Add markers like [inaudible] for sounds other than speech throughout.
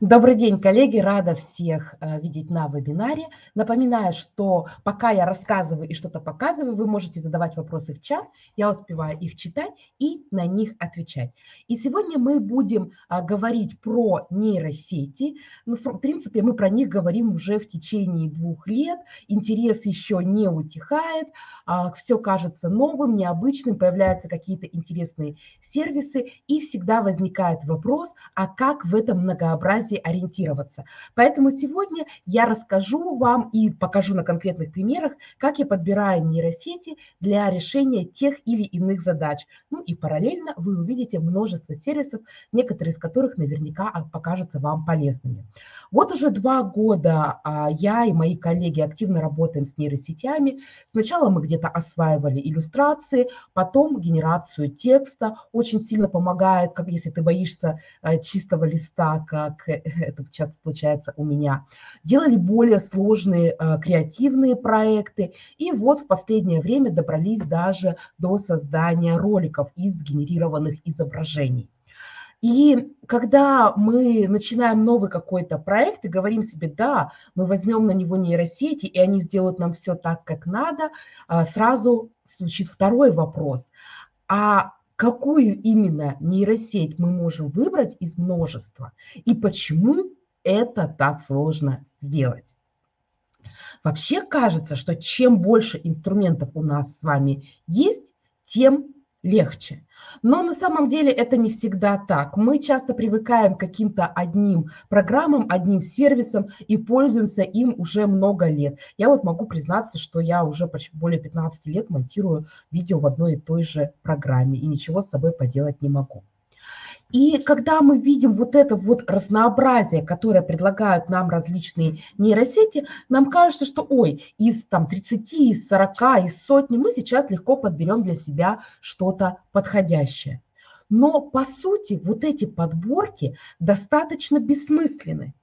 Добрый день, коллеги! Рада всех э, видеть на вебинаре. Напоминаю, что пока я рассказываю и что-то показываю, вы можете задавать вопросы в чат, я успеваю их читать и на них отвечать. И сегодня мы будем а, говорить про нейросети. Ну, в принципе, мы про них говорим уже в течение двух лет. Интерес еще не утихает, а, все кажется новым, необычным, появляются какие-то интересные сервисы, и всегда возникает вопрос, а как в этом многообразии базе ориентироваться. Поэтому сегодня я расскажу вам и покажу на конкретных примерах, как я подбираю нейросети для решения тех или иных задач. Ну и параллельно вы увидите множество сервисов, некоторые из которых наверняка покажутся вам полезными. Вот уже два года а, я и мои коллеги активно работаем с нейросетями. Сначала мы где-то осваивали иллюстрации, потом генерацию текста. Очень сильно помогает, как если ты боишься э, чистого листа, как это часто случается у меня, делали более сложные э, креативные проекты, и вот в последнее время добрались даже до создания роликов из сгенерированных изображений. И когда мы начинаем новый какой-то проект и говорим себе, да, мы возьмем на него нейросети, и они сделают нам все так, как надо, э, сразу звучит второй вопрос. А какую именно нейросеть мы можем выбрать из множества и почему это так сложно сделать. Вообще кажется, что чем больше инструментов у нас с вами есть, тем легче. Но на самом деле это не всегда так. Мы часто привыкаем к каким-то одним программам, одним сервисам и пользуемся им уже много лет. Я вот могу признаться, что я уже почти более 15 лет монтирую видео в одной и той же программе и ничего с собой поделать не могу. И когда мы видим вот это вот разнообразие, которое предлагают нам различные нейросети, нам кажется, что ой, из там 30, из 40, из сотни мы сейчас легко подберем для себя что-то подходящее. Но по сути вот эти подборки достаточно бессмысленны.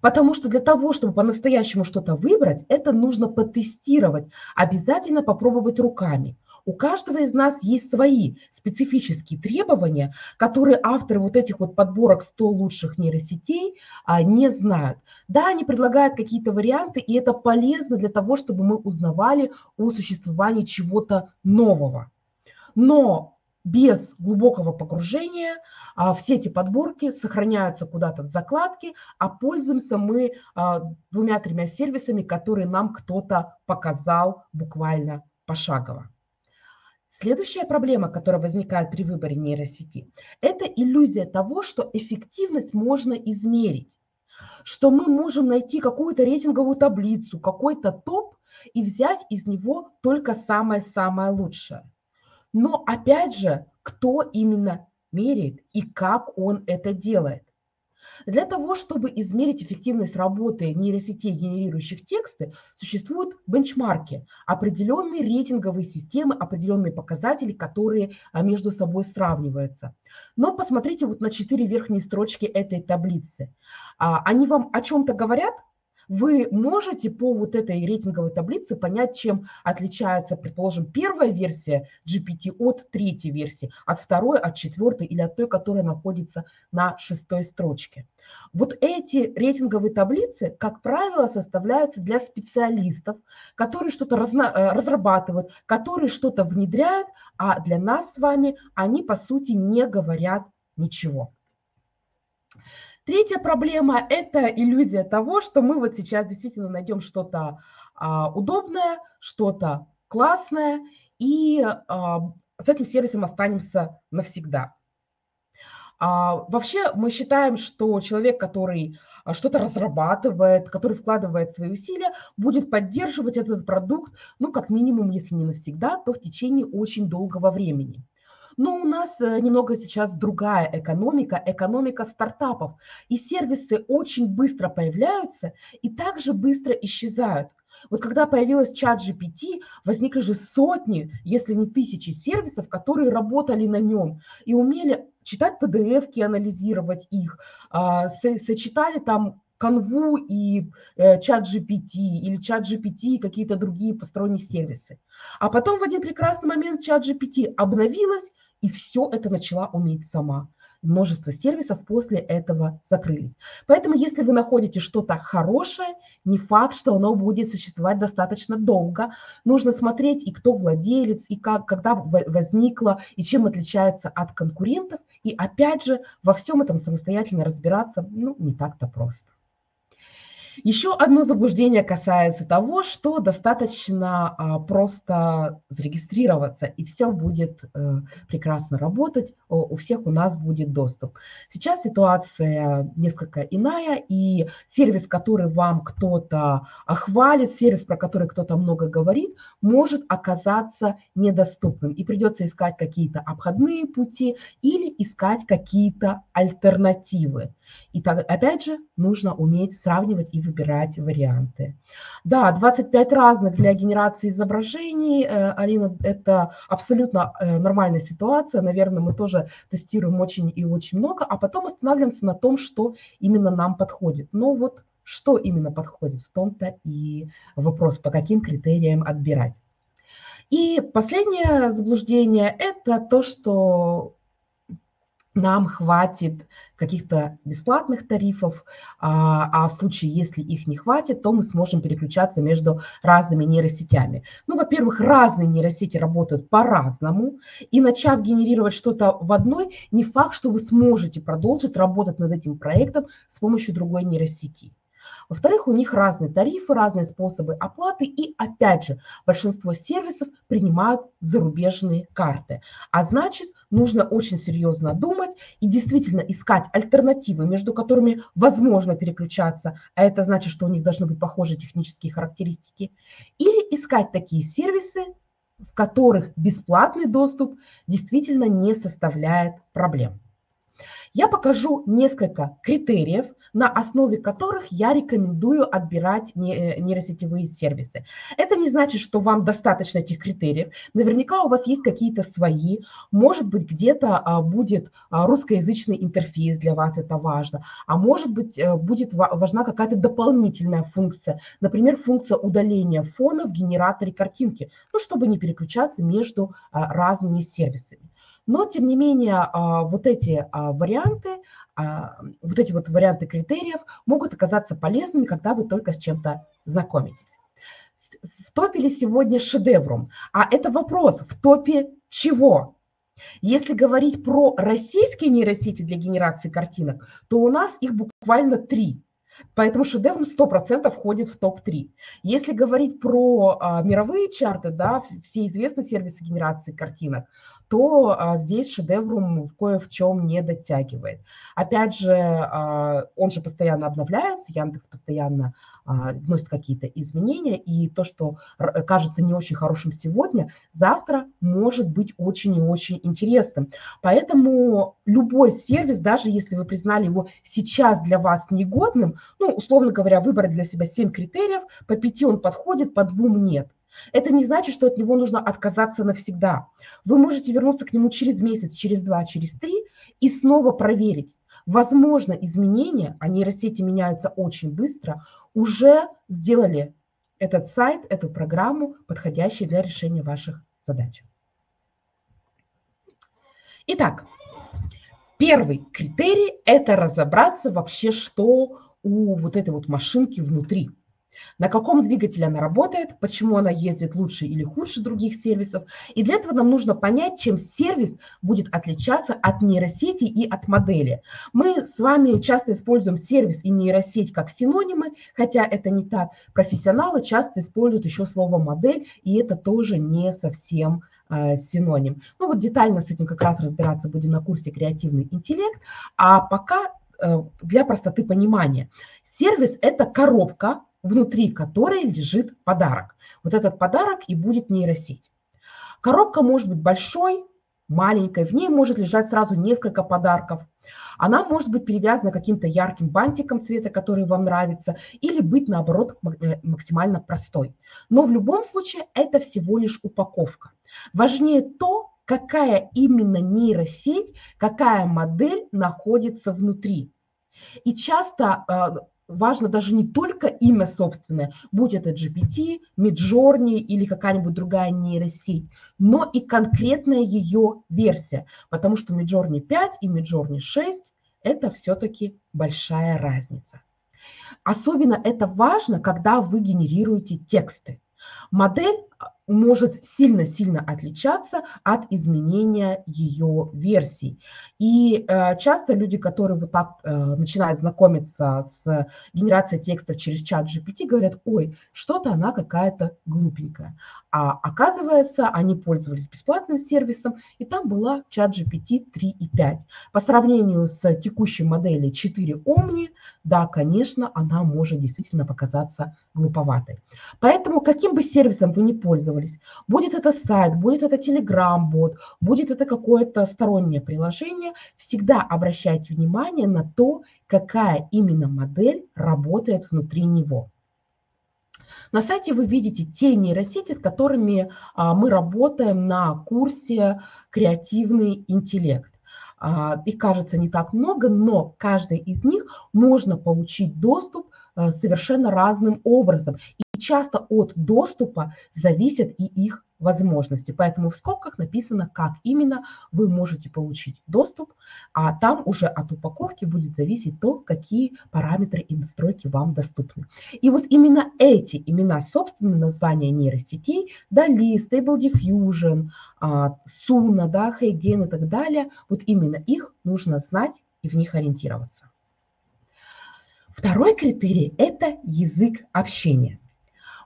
Потому что для того, чтобы по-настоящему что-то выбрать, это нужно потестировать, обязательно попробовать руками. У каждого из нас есть свои специфические требования, которые авторы вот этих вот подборок 100 лучших нейросетей а, не знают. Да, они предлагают какие-то варианты, и это полезно для того, чтобы мы узнавали о существовании чего-то нового. Но без глубокого погружения а, все эти подборки сохраняются куда-то в закладке, а пользуемся мы а, двумя-тремя сервисами, которые нам кто-то показал буквально пошагово. Следующая проблема, которая возникает при выборе нейросети, это иллюзия того, что эффективность можно измерить, что мы можем найти какую-то рейтинговую таблицу, какой-то топ и взять из него только самое-самое лучшее. Но опять же, кто именно меряет и как он это делает? Для того, чтобы измерить эффективность работы нейросетей, генерирующих тексты, существуют бенчмарки, определенные рейтинговые системы, определенные показатели, которые а, между собой сравниваются. Но посмотрите вот на четыре верхние строчки этой таблицы. А, они вам о чем-то говорят? Вы можете по вот этой рейтинговой таблице понять, чем отличается, предположим, первая версия GPT от третьей версии, от второй, от четвертой или от той, которая находится на шестой строчке. Вот эти рейтинговые таблицы, как правило, составляются для специалистов, которые что-то э, разрабатывают, которые что-то внедряют, а для нас с вами они, по сути, не говорят ничего. Третья проблема – это иллюзия того, что мы вот сейчас действительно найдем что-то а, удобное, что-то классное, и а, с этим сервисом останемся навсегда. А, вообще мы считаем, что человек, который а, что-то разрабатывает, который вкладывает свои усилия, будет поддерживать этот продукт, ну, как минимум, если не навсегда, то в течение очень долгого времени. Но у нас э, немного сейчас другая экономика, экономика стартапов. И сервисы очень быстро появляются и также быстро исчезают. Вот когда появилась чат GPT, возникли же сотни, если не тысячи сервисов, которые работали на нем и умели читать PDF, анализировать их, а, сочетали там канву и э, чат GPT или чат GPT и какие-то другие посторонние сервисы. А потом в один прекрасный момент чат GPT обновилась, и все это начала уметь сама. множество сервисов после этого закрылись. Поэтому если вы находите что-то хорошее, не факт, что оно будет существовать достаточно долго. Нужно смотреть и кто владелец, и как, когда возникло, и чем отличается от конкурентов. И опять же, во всем этом самостоятельно разбираться ну, не так-то просто. Еще одно заблуждение касается того, что достаточно а, просто зарегистрироваться, и все будет э, прекрасно работать, у всех у нас будет доступ. Сейчас ситуация несколько иная, и сервис, который вам кто-то хвалит, сервис, про который кто-то много говорит, может оказаться недоступным, и придется искать какие-то обходные пути или искать какие-то альтернативы. И так, опять же, нужно уметь сравнивать и выбирать варианты. Да, 25 разных для генерации изображений. Э, Алина, это абсолютно э, нормальная ситуация. Наверное, мы тоже тестируем очень и очень много, а потом останавливаемся на том, что именно нам подходит. Но вот что именно подходит, в том-то и вопрос, по каким критериям отбирать. И последнее заблуждение – это то, что нам хватит каких-то бесплатных тарифов, а, а в случае, если их не хватит, то мы сможем переключаться между разными нейросетями. Ну, во-первых, разные нейросети работают по-разному, и начав генерировать что-то в одной, не факт, что вы сможете продолжить работать над этим проектом с помощью другой нейросети. Во-вторых, у них разные тарифы, разные способы оплаты. И опять же, большинство сервисов принимают зарубежные карты. А значит, нужно очень серьезно думать и действительно искать альтернативы, между которыми возможно переключаться, а это значит, что у них должны быть похожие технические характеристики. Или искать такие сервисы, в которых бесплатный доступ действительно не составляет проблем. Я покажу несколько критериев, на основе которых я рекомендую отбирать э, нейросетевые сервисы. Это не значит, что вам достаточно этих критериев. Наверняка у вас есть какие-то свои. Может быть, где-то а, будет а, русскоязычный интерфейс для вас, это важно. А может быть, э, будет важна какая-то дополнительная функция. Например, функция удаления фона в генераторе картинки, ну, чтобы не переключаться между а, разными сервисами. Но, тем не менее, а, вот эти а, варианты, а, вот эти вот варианты критериев могут оказаться полезными, когда вы только с чем-то знакомитесь. В топе ли сегодня шедевром? А это вопрос, в топе чего? Если говорить про российские нейросети для генерации картинок, то у нас их буквально три. Поэтому шедевр 100% входит в топ-3. Если говорить про а, мировые чарты, да, все известные сервисы генерации картинок, то а, здесь шедеврум в кое в чем не дотягивает. Опять же, а, он же постоянно обновляется, Яндекс постоянно а, вносит какие-то изменения, и то, что кажется не очень хорошим сегодня, завтра может быть очень и очень интересным. Поэтому любой сервис, даже если вы признали его сейчас для вас негодным, ну, условно говоря, выбрать для себя 7 критериев, по 5 он подходит, по 2 нет – это не значит, что от него нужно отказаться навсегда. Вы можете вернуться к нему через месяц, через два, через три и снова проверить. Возможно, изменения, а нейросети меняются очень быстро, уже сделали этот сайт, эту программу, подходящей для решения ваших задач. Итак, первый критерий – это разобраться вообще, что у вот этой вот машинки внутри – на каком двигателе она работает, почему она ездит лучше или хуже других сервисов. И для этого нам нужно понять, чем сервис будет отличаться от нейросети и от модели. Мы с вами часто используем сервис и нейросеть как синонимы, хотя это не так. Профессионалы часто используют еще слово модель, и это тоже не совсем э, синоним. Ну вот детально с этим как раз разбираться будем на курсе «Креативный интеллект». А пока э, для простоты понимания. Сервис – это коробка, внутри которой лежит подарок. Вот этот подарок и будет нейросеть. Коробка может быть большой, маленькой, в ней может лежать сразу несколько подарков. Она может быть перевязана каким-то ярким бантиком цвета, который вам нравится, или быть, наоборот, э, максимально простой. Но в любом случае это всего лишь упаковка. Важнее то, какая именно нейросеть, какая модель находится внутри. И часто э, важно даже не только имя собственное, будь это GPT, Midjourney или какая-нибудь другая нейросеть, но и конкретная ее версия, потому что Midjourney 5 и Midjourney 6 – это все-таки большая разница. Особенно это важно, когда вы генерируете тексты. Модель может сильно-сильно отличаться от изменения ее версий. И э, часто люди, которые вот так э, начинают знакомиться с генерацией текстов через чат GPT, говорят, ой, что-то она какая-то глупенькая. А оказывается, они пользовались бесплатным сервисом, и там была чат GPT 3 и 5. По сравнению с текущей моделью 4 Omni, да, конечно, она может действительно показаться глуповатой. Поэтому каким бы сервисом вы ни пользовались, пользовались. Будет это сайт, будет это Telegram-бот, будет это какое-то стороннее приложение, всегда обращайте внимание на то, какая именно модель работает внутри него. На сайте вы видите те нейросети, с которыми а, мы работаем на курсе «Креативный интеллект». А, их кажется не так много, но каждой из них можно получить доступ а, совершенно разным образом. Часто от доступа зависят и их возможности. Поэтому в скобках написано, как именно вы можете получить доступ, а там уже от упаковки будет зависеть то, какие параметры и настройки вам доступны. И вот именно эти имена, собственные названия нейросетей, Dali, Stable Diffusion, а, Suna, да, Heigen и так далее, вот именно их нужно знать и в них ориентироваться. Второй критерий – это язык общения.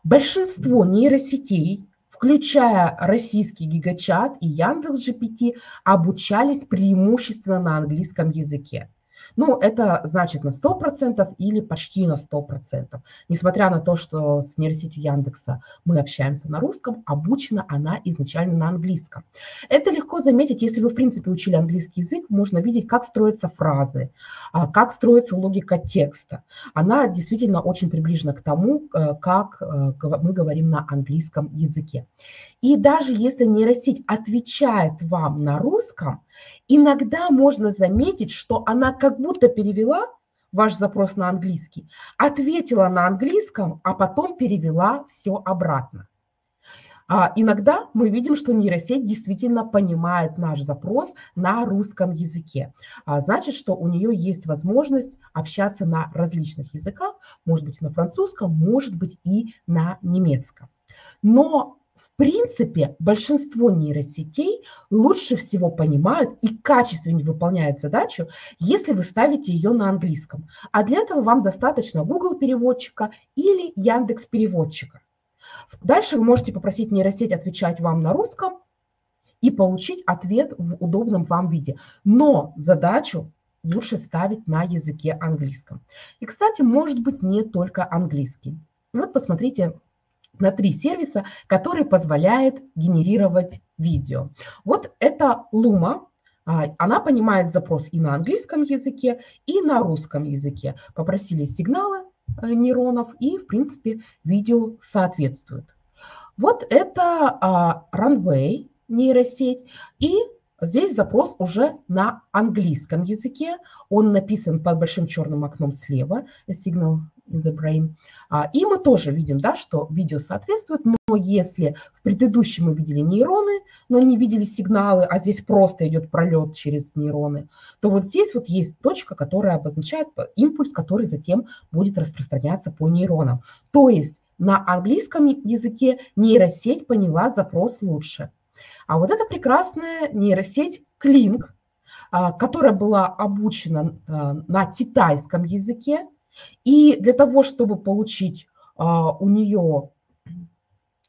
Большинство нейросетей, включая российский гигачат и Яндекс GPT, обучались преимущественно на английском языке. Ну, это значит на 100% или почти на 100%. Несмотря на то, что с нейросетью Яндекса мы общаемся на русском, обучена она изначально на английском. Это легко заметить, если вы, в принципе, учили английский язык, можно видеть, как строятся фразы, а, как строится логика текста. Она действительно очень приближена к тому, э, как э, мы говорим на английском языке. И даже если нейросеть отвечает вам на русском, иногда можно заметить, что она как будто перевела ваш запрос на английский, ответила на английском, а потом перевела все обратно. А иногда мы видим, что нейросеть действительно понимает наш запрос на русском языке. А значит, что у нее есть возможность общаться на различных языках, может быть на французском, может быть и на немецком. Но в принципе, большинство нейросетей лучше всего понимают и качественнее выполняют задачу, если вы ставите ее на английском. А для этого вам достаточно Google переводчика или Яндекс переводчика. Дальше вы можете попросить нейросеть отвечать вам на русском и получить ответ в удобном вам виде. Но задачу лучше ставить на языке английском. И, кстати, может быть не только английский. Вот посмотрите на три сервиса, которые позволяют генерировать видео. Вот это Luma, а, она понимает запрос и на английском языке, и на русском языке. Попросили сигналы э, нейронов, и, в принципе, видео соответствует. Вот это а, Runway нейросеть, и здесь запрос уже на английском языке. Он написан под большим черным окном слева, Signal А, и мы тоже видим, да, что видео соответствует, но если в предыдущем мы видели нейроны, но не видели сигналы, а здесь просто идет пролет через нейроны, то вот здесь вот есть точка, которая обозначает импульс, который затем будет распространяться по нейронам. То есть на английском языке нейросеть поняла запрос лучше. А вот эта прекрасная нейросеть Klink, а, которая была обучена а, на китайском языке, и для того, чтобы получить а, у нее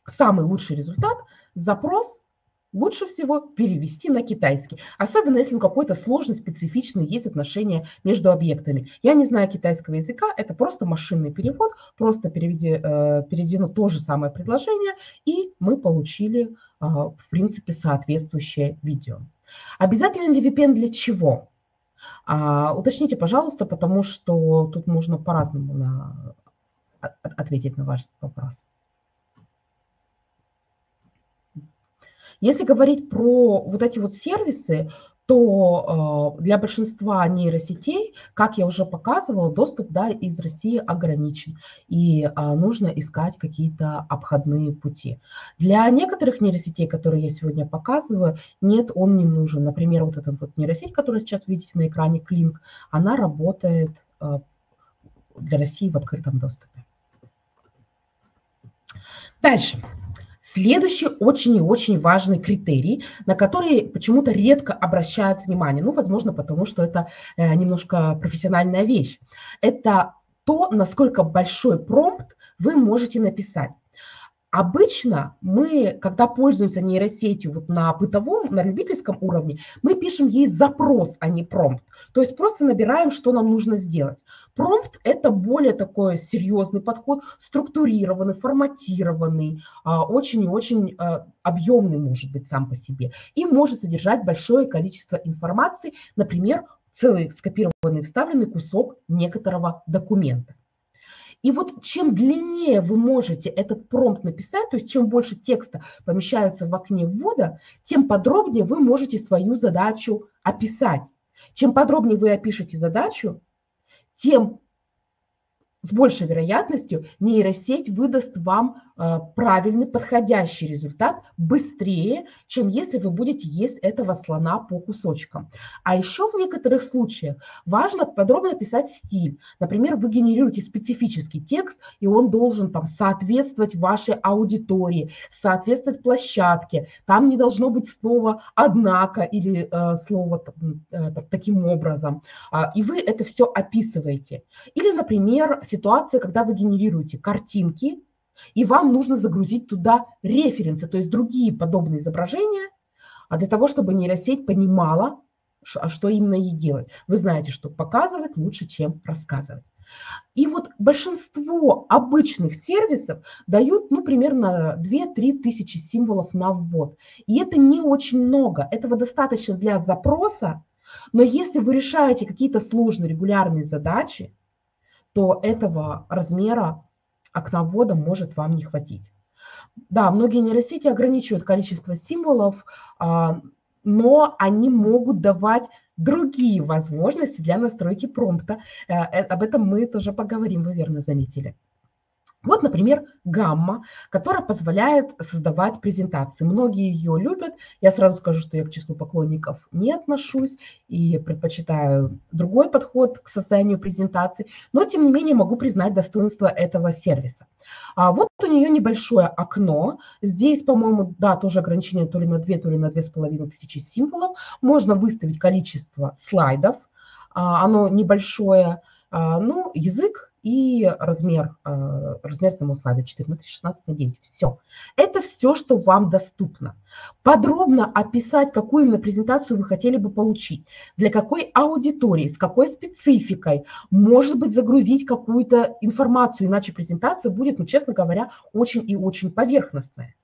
самый лучший результат, запрос лучше всего перевести на китайский. Особенно если у какой-то сложный, специфичный есть отношения между объектами. Я не знаю китайского языка, это просто машинный перевод, просто переведи, э, переведено то же самое предложение, и мы получили, э, в принципе, соответствующее видео. Обязательно ли VPN для чего? А, уточните, пожалуйста, потому что тут можно по-разному на, ответить на ваш вопрос. Если говорить про вот эти вот сервисы, то э, для большинства нейросетей, как я уже показывала, доступ да, из России ограничен, и э, нужно искать какие-то обходные пути. Для некоторых нейросетей, которые я сегодня показываю, нет, он не нужен. Например, вот эта вот нейросеть, которую сейчас видите на экране, Клинк, она работает э, для России в открытом доступе. Дальше. Следующий очень и очень важный критерий, на который почему-то редко обращают внимание, ну, возможно, потому что это э, немножко профессиональная вещь, это то, насколько большой промпт вы можете написать. Обычно мы, когда пользуемся нейросетью вот на бытовом, на любительском уровне, мы пишем ей запрос, а не промпт. То есть просто набираем, что нам нужно сделать. Промпт – это более такой серьезный подход, структурированный, форматированный, а, очень и очень а, объемный может быть сам по себе. И может содержать большое количество информации, например, целый скопированный, вставленный кусок некоторого документа. И вот чем длиннее вы можете этот промпт написать, то есть чем больше текста помещается в окне ввода, тем подробнее вы можете свою задачу описать. Чем подробнее вы опишете задачу, тем с большей вероятностью нейросеть выдаст вам э, правильный, подходящий результат быстрее, чем если вы будете есть этого слона по кусочкам. А еще в некоторых случаях важно подробно описать стиль. Например, вы генерируете специфический текст, и он должен там соответствовать вашей аудитории, соответствовать площадке. Там не должно быть слова «однако» или э, слово э, таким образом. А, и вы это все описываете. Или, например, ситуация, когда вы генерируете картинки, и вам нужно загрузить туда референсы, то есть другие подобные изображения, а для того, чтобы нейросеть понимала, а что именно ей делать. Вы знаете, что показывать лучше, чем рассказывать. И вот большинство обычных сервисов дают, ну, примерно 2-3 тысячи символов на ввод. И это не очень много. Этого достаточно для запроса, но если вы решаете какие-то сложные регулярные задачи, то этого размера окна ввода может вам не хватить. Да, многие нейросети ограничивают количество символов, а, но они могут давать другие возможности для настройки промпта. Э, э, об этом мы тоже поговорим, вы верно заметили. Вот, например, гамма, которая позволяет создавать презентации. Многие ее любят. Я сразу скажу, что я к числу поклонников не отношусь и предпочитаю другой подход к созданию презентаций. Но, тем не менее, могу признать достоинство этого сервиса. А вот у нее небольшое окно. Здесь, по-моему, да, тоже ограничение то ли на 2, то ли на 2,5 тысячи символов. Можно выставить количество слайдов. А, оно небольшое. А, ну, язык и размер, э, размер самого слайда 4 на 3, 16 на 9. Все. Это все, что вам доступно. Подробно описать, какую именно презентацию вы хотели бы получить, для какой аудитории, с какой спецификой, может быть, загрузить какую-то информацию, иначе презентация будет, ну, честно говоря, очень и очень поверхностная.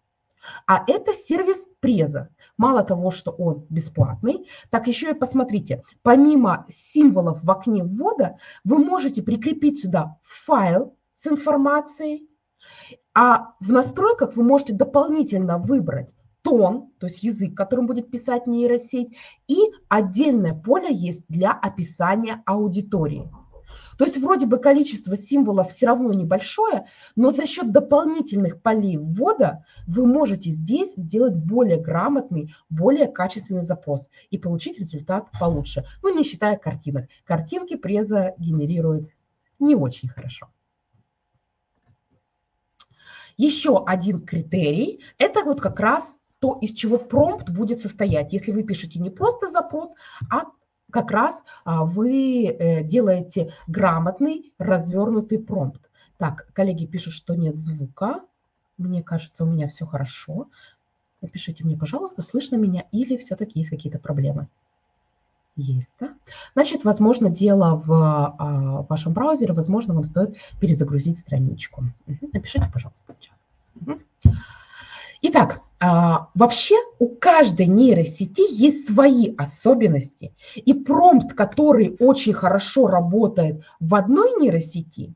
А это сервис Преза. Мало того, что он бесплатный, так еще и посмотрите, помимо символов в окне ввода, вы можете прикрепить сюда файл с информацией, а в настройках вы можете дополнительно выбрать тон, то есть язык, которым будет писать нейросеть, и отдельное поле есть для описания аудитории. То есть вроде бы количество символов все равно небольшое, но за счет дополнительных полей ввода вы можете здесь сделать более грамотный, более качественный запрос и получить результат получше. Ну, не считая картинок. Картинки преза генерирует не очень хорошо. Еще один критерий – это вот как раз то, из чего промпт будет состоять. Если вы пишете не просто запрос, а как раз а, вы э, делаете грамотный, развернутый промпт. Так, коллеги пишут, что нет звука. Мне кажется, у меня все хорошо. Напишите мне, пожалуйста, слышно меня или все-таки есть какие-то проблемы. Есть, да? Значит, возможно, дело в а, вашем браузере, возможно, вам стоит перезагрузить страничку. Напишите, пожалуйста, в чат. Итак, а, вообще у каждой нейросети есть свои особенности. И промпт, который очень хорошо работает в одной нейросети,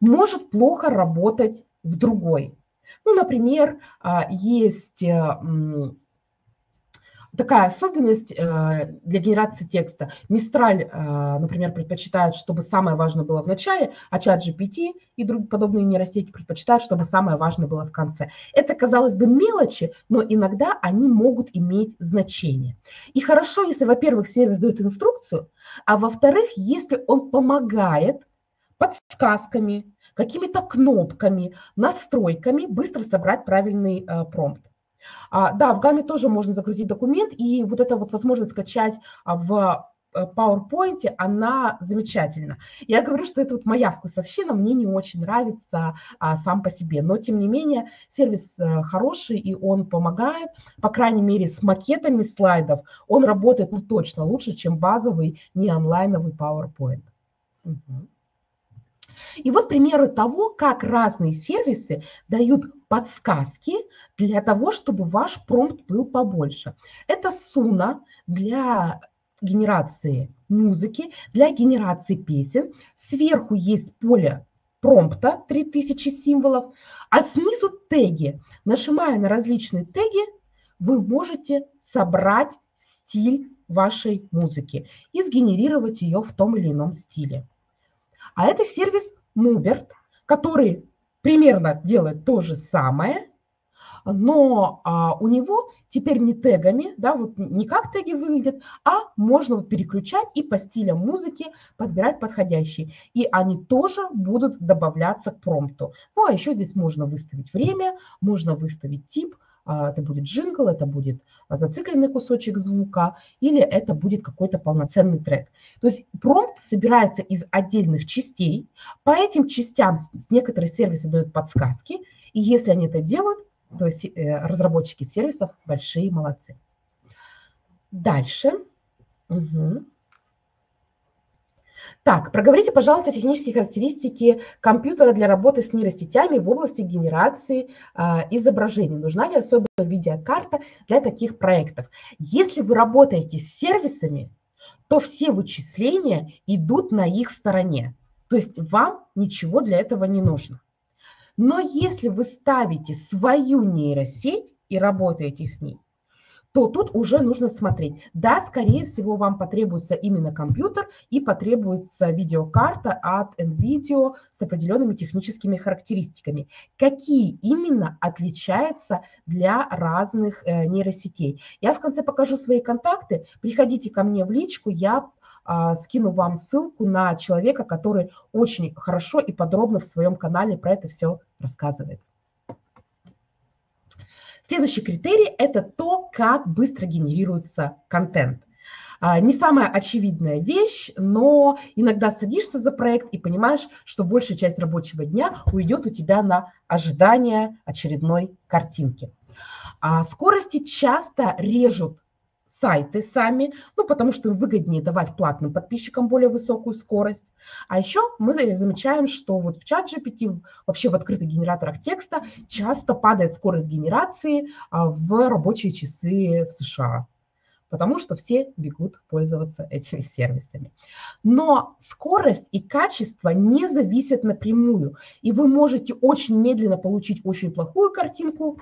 может плохо работать в другой. Ну, например, а, есть э, такая особенность э, для генерации текста. Мистраль, э, например, предпочитает, чтобы самое важное было в начале, а чат GPT и другие подобные нейросети предпочитают, чтобы самое важное было в конце. Это, казалось бы, мелочи, но иногда они могут иметь значение. И хорошо, если, во-первых, сервис дает инструкцию, а во-вторых, если он помогает подсказками, какими-то кнопками, настройками быстро собрать правильный э, промпт. А, да, в Гамме тоже можно загрузить документ, и вот эта вот возможность скачать а, в э, PowerPoint, она замечательна. Я говорю, что это вот моя вкусовщина, мне не очень нравится а, сам по себе, но тем не менее сервис а, хороший и он помогает, по крайней мере с макетами слайдов, он работает ну, точно лучше, чем базовый не онлайновый PowerPoint. Угу. И вот примеры того, как разные сервисы дают подсказки для того, чтобы ваш промпт был побольше. Это Суна для генерации музыки, для генерации песен. Сверху есть поле промпта 3000 символов, а снизу теги. Нажимая на различные теги, вы можете собрать стиль вашей музыки и сгенерировать ее в том или ином стиле. А это сервис Муберт, который примерно делает то же самое, но а, у него теперь не тегами, да, вот не как теги выглядят, а можно вот переключать и по стилям музыки подбирать подходящие. И они тоже будут добавляться к промпту. Ну, а еще здесь можно выставить время, можно выставить тип, это будет джингл, это будет зацикленный кусочек звука, или это будет какой-то полноценный трек. То есть промпт собирается из отдельных частей, по этим частям некоторые сервисы дают подсказки, и если они это делают, то есть э, разработчики сервисов большие молодцы. Дальше. Угу. Так, проговорите, пожалуйста, технические характеристики компьютера для работы с нейросетями в области генерации э, изображений. Нужна ли особая видеокарта для таких проектов? Если вы работаете с сервисами, то все вычисления идут на их стороне. То есть вам ничего для этого не нужно. Но если вы ставите свою нейросеть и работаете с ней, то тут уже нужно смотреть. Да, скорее всего, вам потребуется именно компьютер и потребуется видеокарта от NVIDIA с определенными техническими характеристиками. Какие именно отличаются для разных э, нейросетей? Я в конце покажу свои контакты. Приходите ко мне в личку, я э, скину вам ссылку на человека, который очень хорошо и подробно в своем канале про это все рассказывает. Следующий критерий – это то, как быстро генерируется контент. А, не самая очевидная вещь, но иногда садишься за проект и понимаешь, что большая часть рабочего дня уйдет у тебя на ожидание очередной картинки. А скорости часто режут сайты сами, ну, потому что им выгоднее давать платным подписчикам более высокую скорость. А еще мы замечаем, что вот в чат GPT, вообще в открытых генераторах текста, часто падает скорость генерации а, в рабочие часы в США потому что все бегут пользоваться этими сервисами. Но скорость и качество не зависят напрямую, и вы можете очень медленно получить очень плохую картинку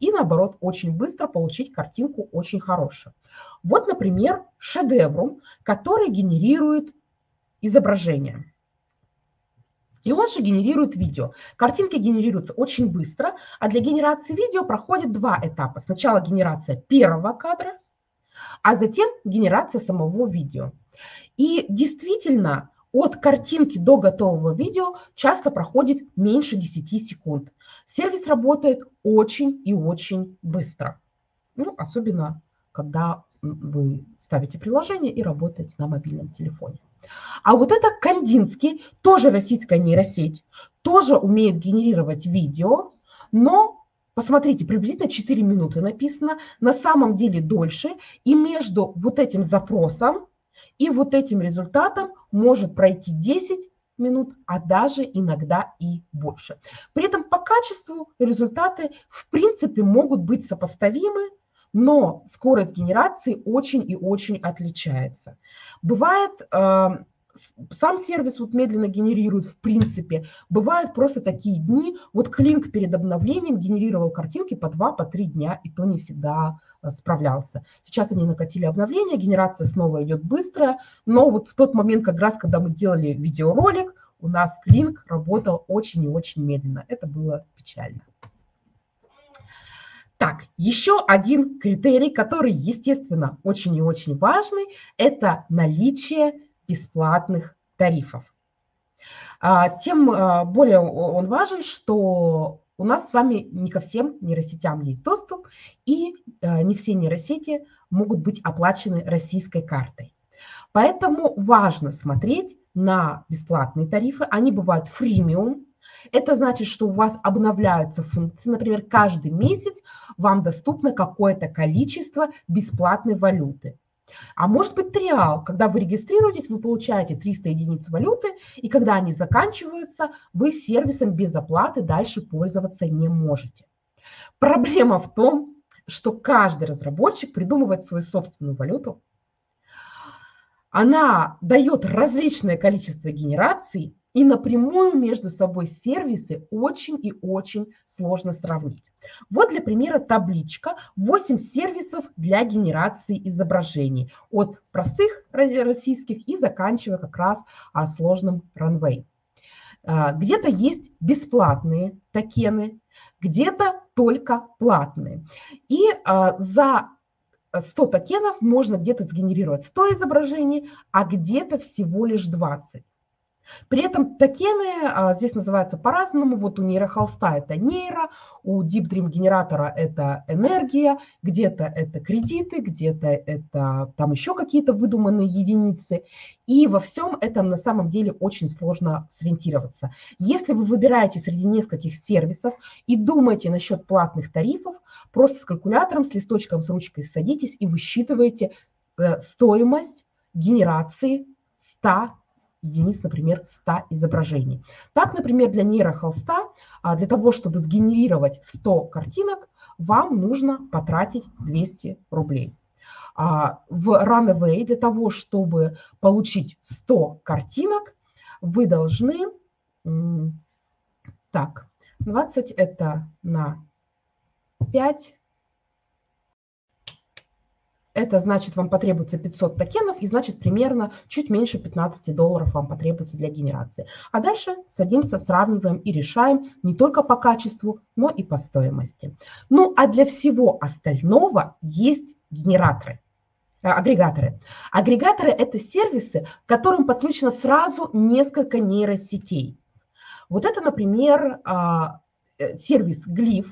и, наоборот, очень быстро получить картинку очень хорошую. Вот, например, шедеврум, который генерирует изображение. И он же генерирует видео. Картинки генерируются очень быстро, а для генерации видео проходит два этапа. Сначала генерация первого кадра, а затем генерация самого видео. И действительно, от картинки до готового видео часто проходит меньше 10 секунд. Сервис работает очень и очень быстро. Ну, особенно, когда вы ставите приложение и работаете на мобильном телефоне. А вот это Кандинский, тоже российская нейросеть, тоже умеет генерировать видео, но посмотрите, приблизительно 4 минуты написано, на самом деле дольше, и между вот этим запросом и вот этим результатом может пройти 10 минут, а даже иногда и больше. При этом по качеству результаты в принципе могут быть сопоставимы, но скорость генерации очень и очень отличается. Бывает, э, сам сервис вот медленно генерирует, в принципе. Бывают просто такие дни, вот Клинк перед обновлением генерировал картинки по 2-3 по дня, и то не всегда э, справлялся. Сейчас они накатили обновление, генерация снова идет быстро, но вот в тот момент, как раз, когда мы делали видеоролик, у нас Клинк работал очень и очень медленно. Это было печально. Так, еще один критерий, который, естественно, очень и очень важный, это наличие бесплатных тарифов. А, тем а, более он важен, что у нас с вами не ко всем нейросетям есть доступ, и а, не все нейросети могут быть оплачены российской картой. Поэтому важно смотреть на бесплатные тарифы. Они бывают фримиум. Это значит, что у вас обновляются функции. Например, каждый месяц вам доступно какое-то количество бесплатной валюты. А может быть триал, когда вы регистрируетесь, вы получаете 300 единиц валюты, и когда они заканчиваются, вы сервисом без оплаты дальше пользоваться не можете. Проблема в том, что каждый разработчик придумывает свою собственную валюту. Она дает различное количество генераций, и напрямую между собой сервисы очень и очень сложно сравнить. Вот для примера табличка 8 сервисов для генерации изображений от простых российских и заканчивая как раз а, сложным Runway. А, где-то есть бесплатные токены, где-то только платные. И а, за 100 токенов можно где-то сгенерировать 100 изображений, а где-то всего лишь 20. При этом токены а, здесь называются по-разному. Вот у нейрохолста это нейро, у Deep Dream генератора это энергия, где-то это кредиты, где-то это там еще какие-то выдуманные единицы. И во всем этом на самом деле очень сложно сориентироваться. Если вы выбираете среди нескольких сервисов и думаете насчет платных тарифов, просто с калькулятором, с листочком, с ручкой садитесь и высчитываете э, стоимость генерации 100 единиц, например, 100 изображений. Так, например, для нейрохолста, а, для того, чтобы сгенерировать 100 картинок, вам нужно потратить 200 рублей. А, в Runaway для того, чтобы получить 100 картинок, вы должны, так, 20 это на 5, это значит, вам потребуется 500 токенов, и значит, примерно чуть меньше 15 долларов вам потребуется для генерации. А дальше садимся, сравниваем и решаем не только по качеству, но и по стоимости. Ну, а для всего остального есть генераторы э, агрегаторы. Агрегаторы – это сервисы, к которым подключено сразу несколько нейросетей. Вот это, например, а, э, сервис Glyph,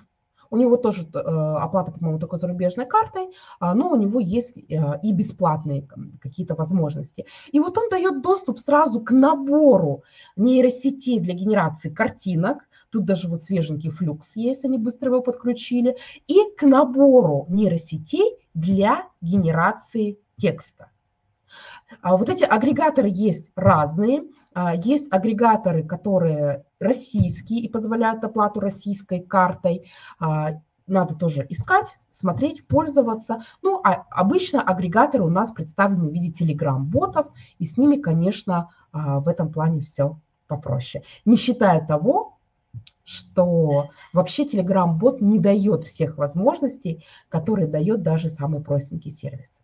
у него тоже э, оплата, по-моему, только зарубежной картой, а, но у него есть э, и бесплатные какие-то возможности. И вот он дает доступ сразу к набору нейросетей для генерации картинок. Тут даже вот свеженький флюкс есть, они быстро его подключили. И к набору нейросетей для генерации текста. А вот эти агрегаторы есть разные. А, есть агрегаторы, которые российские и позволяют оплату российской картой. А, надо тоже искать, смотреть, пользоваться. Ну, а обычно агрегаторы у нас представлены в виде телеграм-ботов, и с ними, конечно, а, в этом плане все попроще. Не считая того, что вообще Telegram-бот не дает всех возможностей, которые дает даже самый простенький сервис.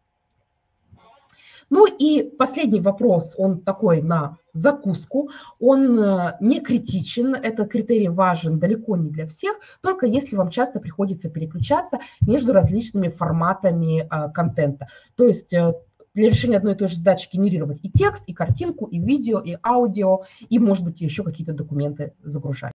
Ну и последний вопрос, он такой на закуску, он э, не критичен, этот критерий важен далеко не для всех, только если вам часто приходится переключаться между различными форматами э, контента. То есть э, для решения одной и той же задачи генерировать и текст, и картинку, и видео, и аудио, и, может быть, еще какие-то документы загружать.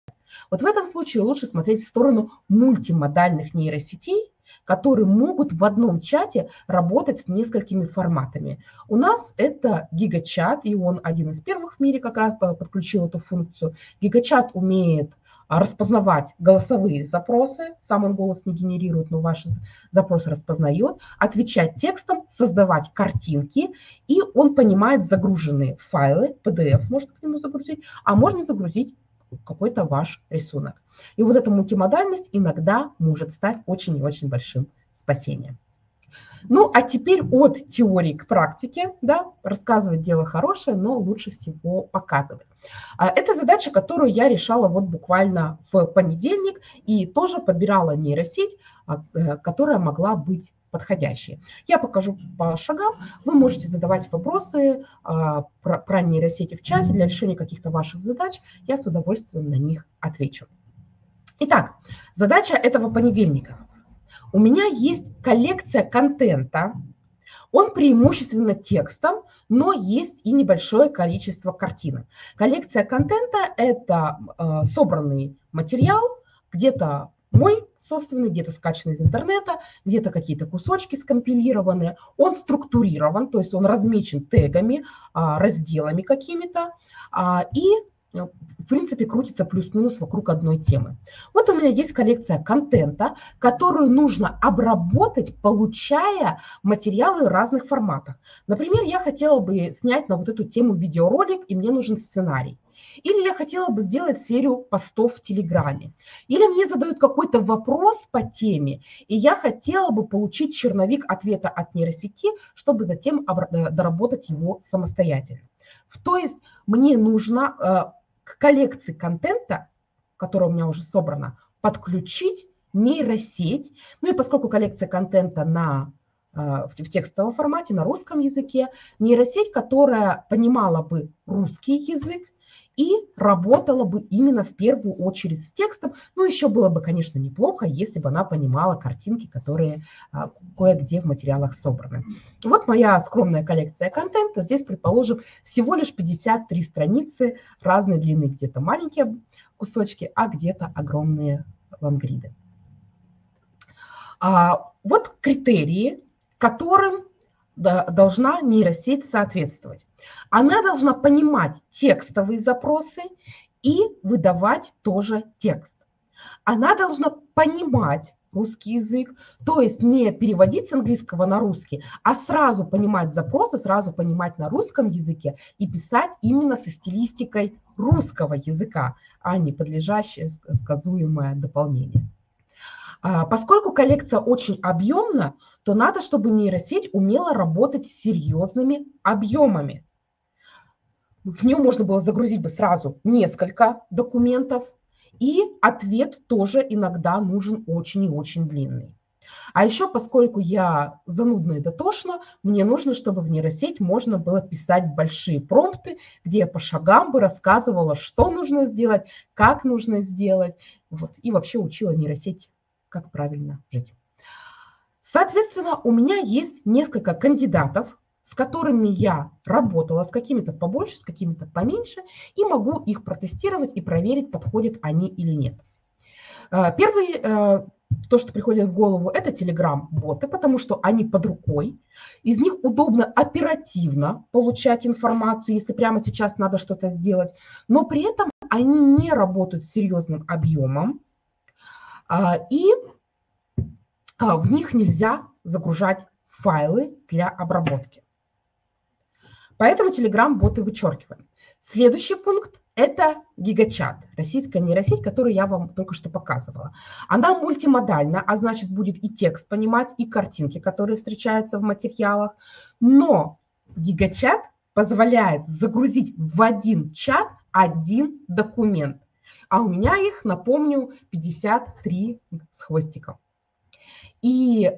Вот в этом случае лучше смотреть в сторону мультимодальных нейросетей, которые могут в одном чате работать с несколькими форматами. У нас это гигачат, и он один из первых в мире как раз подключил эту функцию. Гигачат умеет а, распознавать голосовые запросы, сам он голос не генерирует, но ваши запросы распознает, отвечать текстом, создавать картинки, и он понимает загруженные файлы, PDF можно к нему загрузить, а можно загрузить какой-то ваш рисунок. И вот эта мультимодальность иногда может стать очень и очень большим спасением. Ну, а теперь от теории к практике, да, рассказывать дело хорошее, но лучше всего показывать. А, это задача, которую я решала вот буквально в понедельник и тоже подбирала нейросеть, а, э, которая могла быть подходящей. Я покажу по шагам. Вы можете задавать вопросы а, про, про нейросети в чате для решения каких-то ваших задач. Я с удовольствием на них отвечу. Итак, задача этого понедельника. У меня есть коллекция контента, он преимущественно текстом, но есть и небольшое количество картинок. Коллекция контента – это э, собранный материал, где-то мой собственный, где-то скачанный из интернета, где-то какие-то кусочки скомпилированы. Он структурирован, то есть он размечен тегами, а, разделами какими-то. А, и в принципе, крутится плюс-минус вокруг одной темы. Вот у меня есть коллекция контента, которую нужно обработать, получая материалы разных форматах. Например, я хотела бы снять на вот эту тему видеоролик, и мне нужен сценарий. Или я хотела бы сделать серию постов в Телеграме. Или мне задают какой-то вопрос по теме, и я хотела бы получить черновик ответа от нейросети, чтобы затем э, доработать его самостоятельно. То есть мне нужно э, к коллекции контента, которая у меня уже собрана, подключить нейросеть. Ну и поскольку коллекция контента на, э, в текстовом формате, на русском языке, нейросеть, которая понимала бы русский язык и работала бы именно в первую очередь с текстом. Ну, еще было бы, конечно, неплохо, если бы она понимала картинки, которые а, кое-где в материалах собраны. Вот моя скромная коллекция контента. Здесь, предположим, всего лишь 53 страницы разной длины. Где-то маленькие кусочки, а где-то огромные лангриды. А, вот критерии, которым должна нейросеть соответствовать. Она должна понимать текстовые запросы и выдавать тоже текст. Она должна понимать русский язык, то есть не переводить с английского на русский, а сразу понимать запросы, сразу понимать на русском языке и писать именно со стилистикой русского языка, а не подлежащее сказуемое дополнение. А, поскольку коллекция очень объемна, то надо, чтобы нейросеть умела работать с серьезными объемами. В нее можно было загрузить бы сразу несколько документов, и ответ тоже иногда нужен очень и очень длинный. А еще, поскольку я занудная и дотошна, мне нужно, чтобы в нейросеть можно было писать большие промпты, где я по шагам бы рассказывала, что нужно сделать, как нужно сделать, вот, и вообще учила нейросеть как правильно жить. Соответственно, у меня есть несколько кандидатов, с которыми я работала, с какими-то побольше, с какими-то поменьше, и могу их протестировать и проверить, подходят они или нет. Э, первый, э, то, что приходит в голову, это Telegram-боты, потому что они под рукой. Из них удобно оперативно получать информацию, если прямо сейчас надо что-то сделать. Но при этом они не работают с серьезным объемом. А, и а, в них нельзя загружать файлы для обработки. Поэтому Telegram-боты вычеркиваем. Следующий пункт – это гигачат, российская нейросеть, которую я вам только что показывала. Она мультимодальна, а значит будет и текст понимать, и картинки, которые встречаются в материалах. Но гигачат позволяет загрузить в один чат один документ а у меня их, напомню, 53 с хвостиком. И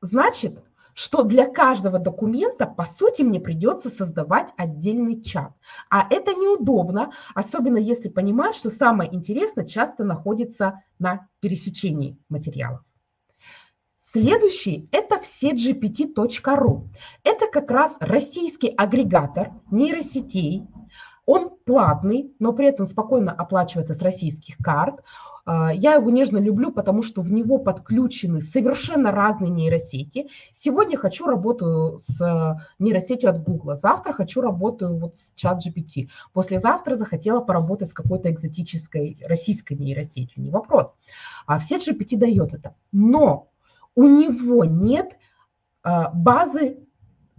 значит, что для каждого документа, по сути, мне придется создавать отдельный чат. А это неудобно, особенно если понимать, что самое интересное часто находится на пересечении материалов. Следующий – это все gpt.ru. Это как раз российский агрегатор нейросетей, он платный, но при этом спокойно оплачивается с российских карт. А, я его нежно люблю, потому что в него подключены совершенно разные нейросети. Сегодня хочу работаю с нейросетью от Google, завтра хочу работаю вот с ChatGPT, послезавтра захотела поработать с какой-то экзотической российской нейросетью, не вопрос. А все GPT дает это. Но у него нет а, базы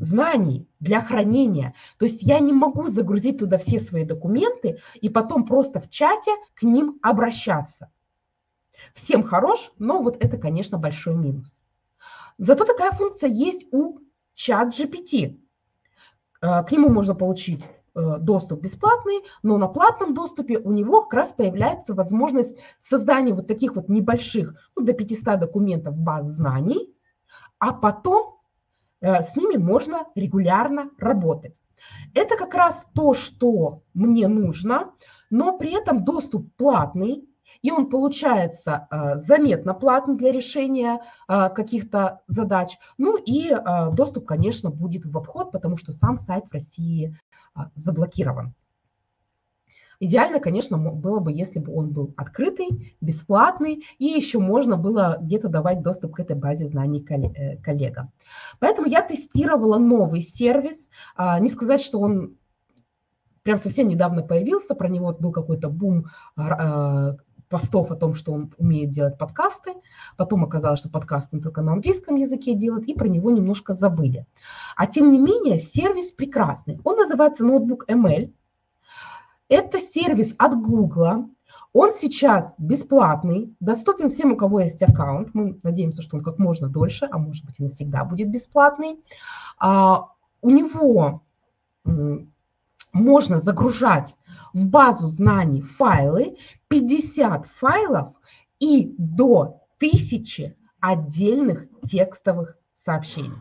знаний для хранения. То есть я не могу загрузить туда все свои документы и потом просто в чате к ним обращаться. Всем хорош, но вот это, конечно, большой минус. Зато такая функция есть у чат GPT. К нему можно получить Э, доступ бесплатный, но на платном доступе у него как раз появляется возможность создания вот таких вот небольших, ну, до 500 документов баз знаний, а потом э, с ними можно регулярно работать. Это как раз то, что мне нужно, но при этом доступ платный, и он получается э, заметно платный для решения э, каких-то задач. Ну и э, доступ, конечно, будет в обход, потому что сам сайт в России заблокирован. Идеально, конечно, было бы, если бы он был открытый, бесплатный, и еще можно было где-то давать доступ к этой базе знаний коллегам. Поэтому я тестировала новый сервис. Не сказать, что он прям совсем недавно появился, про него был какой-то бум постов о том, что он умеет делать подкасты. Потом оказалось, что подкасты он только на английском языке делает, и про него немножко забыли. А тем не менее, сервис прекрасный. Он называется ноутбук ML. Это сервис от Google. Он сейчас бесплатный, доступен всем, у кого есть аккаунт. Мы надеемся, что он как можно дольше, а может быть и навсегда будет бесплатный. А, у него можно загружать в базу знаний файлы, 50 файлов и до 1000 отдельных текстовых сообщений.